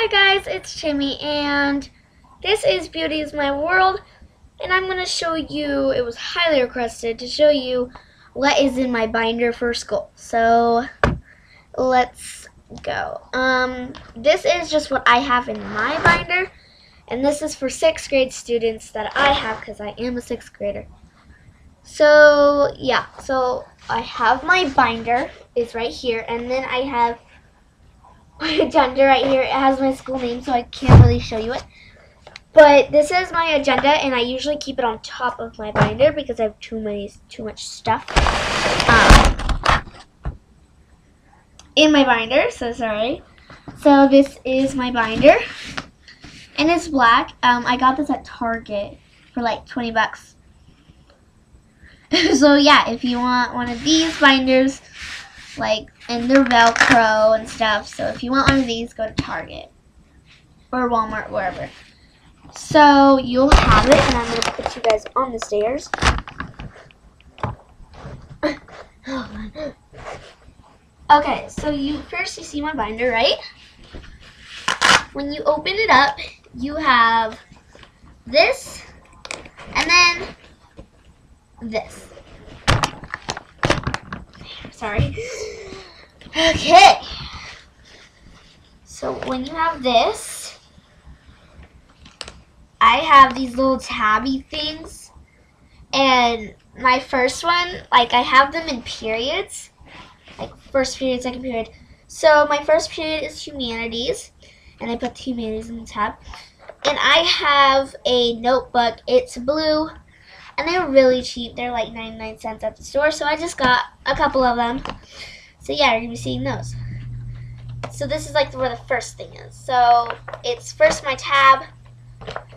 Hi guys, it's Timmy and this is Beauty is My World and I'm going to show you, it was highly requested to show you what is in my binder for school. So let's go. Um, this is just what I have in my binder and this is for sixth grade students that I have because I am a sixth grader. So yeah, so I have my binder, it's right here and then I have my agenda right here. It has my school name, so I can't really show you it. But this is my agenda, and I usually keep it on top of my binder because I have too many, too much stuff um, in my binder. So sorry. So this is my binder, and it's black. Um, I got this at Target for like 20 bucks. so yeah, if you want one of these binders, like and they're velcro and stuff so if you want one of these go to target. Or walmart wherever. So you'll have it and i'm going to put you guys on the stairs. Okay so you first you see my binder right? When you open it up you have this and then this. Sorry. Okay. So when you have this, I have these little tabby things. And my first one, like I have them in periods. Like first period, second period. So my first period is humanities. And I put the humanities in the tab. And I have a notebook. It's blue and they're really cheap. They're like 99 cents at the store, so I just got a couple of them. So yeah, you're to be seeing those. So this is like where the first thing is. So it's first my tab,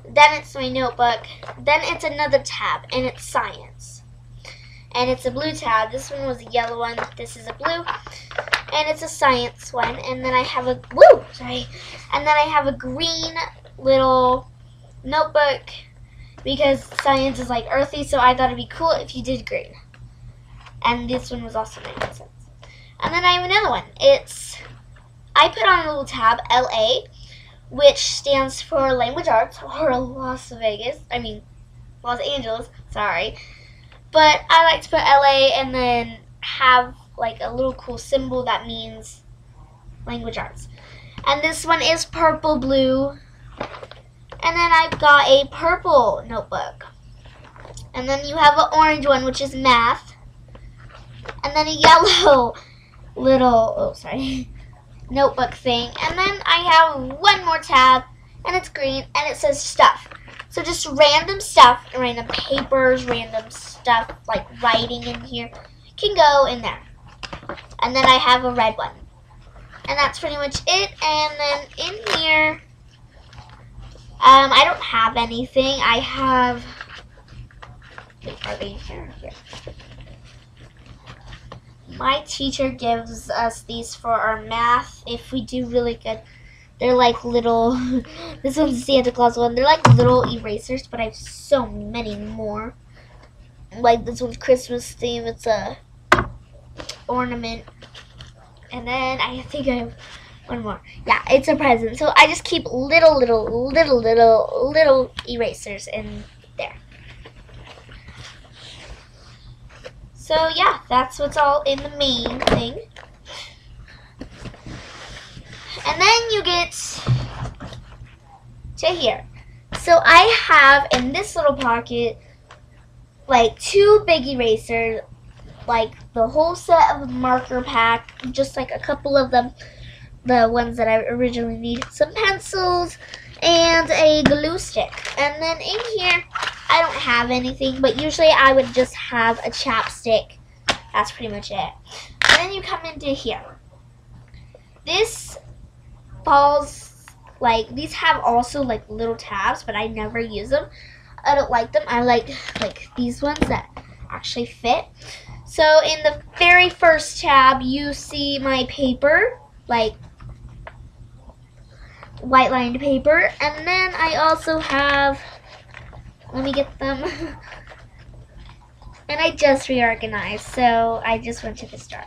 then it's my notebook, then it's another tab, and it's science. And it's a blue tab. This one was a yellow one. This is a blue. And it's a science one. And then I have a, blue, sorry. And then I have a green little notebook because science is like earthy, so I thought it'd be cool if you did green. And this one was also 99 cents. And then I have another one. It's, I put on a little tab, LA, which stands for Language Arts, or Las Vegas. I mean, Los Angeles, sorry. But I like to put LA and then have like a little cool symbol that means language arts. And this one is purple blue and then I've got a purple notebook. And then you have an orange one, which is math. And then a yellow little, oh, sorry, notebook thing. And then I have one more tab, and it's green, and it says stuff. So just random stuff, random papers, random stuff, like writing in here, can go in there. And then I have a red one. And that's pretty much it. And then in here, um, I don't have anything. I have. Wait, are they here? Here. My teacher gives us these for our math if we do really good. They're like little. this one's Santa Claus one. They're like little erasers, but I have so many more. Like this one's Christmas theme. It's a ornament. And then I think I have one more. Yeah, it's a present. So I just keep little, little, little, little, little erasers in there. So yeah, that's what's all in the main thing. And then you get to here. So I have in this little pocket like two big erasers, like the whole set of marker pack, just like a couple of them the ones that I originally need, some pencils, and a glue stick. And then in here, I don't have anything, but usually I would just have a chapstick. That's pretty much it. Then you come into here. This falls, like, these have also, like, little tabs, but I never use them. I don't like them. I like, like, these ones that actually fit. So in the very first tab, you see my paper, like white lined paper. And then I also have, let me get them. and I just reorganized, so I just went to the store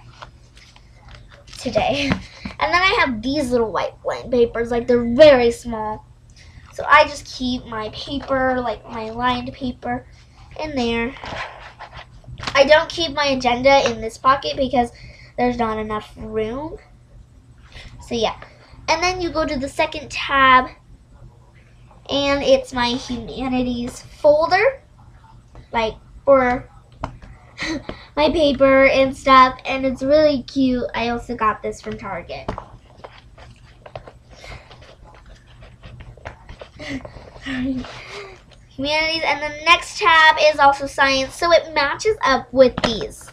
today. And then I have these little white blank papers, like they're very small. So I just keep my paper, like my lined paper, in there. I don't keep my agenda in this pocket because there's not enough room. So yeah. And then you go to the second tab and it's my humanities folder. Like for my paper and stuff and it's really cute. I also got this from Target. Humanities and the next tab is also science so it matches up with these.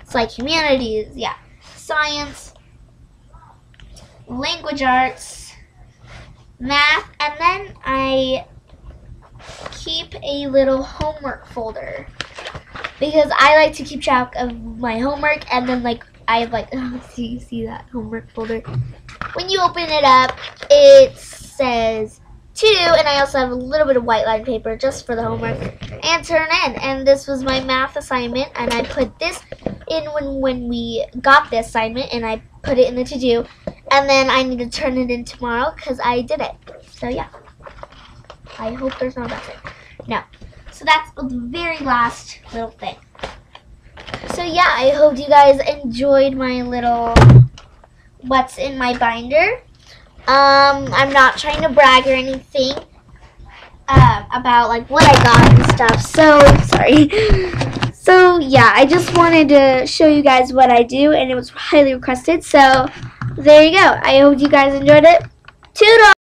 It's like humanities, yeah. Science, language arts, math, and then I keep a little homework folder because I like to keep track of my homework and then like I have like oh, see see that homework folder. When you open it up, it says two, and I also have a little bit of white line paper just for the homework and turn in. And this was my math assignment, and I put this in when when we got the assignment, and I put it in the to do, and then I need to turn it in tomorrow because I did it. So yeah, I hope there's no message. No. So that's the very last little thing. So yeah, I hope you guys enjoyed my little what's in my binder. Um, I'm not trying to brag or anything uh, about like what I got and stuff. So sorry. So yeah, I just wanted to show you guys what I do, and it was highly requested. So there you go. I hope you guys enjoyed it. Toodles!